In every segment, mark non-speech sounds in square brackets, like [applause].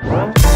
Where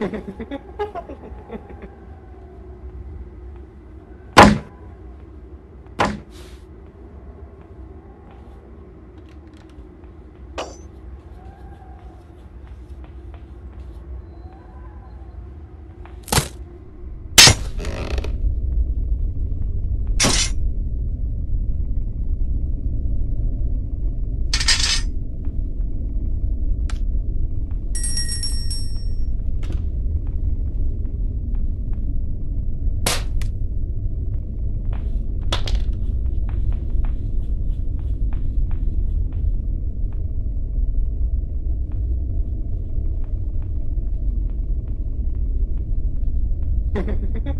Where are you? Do you want [laughs]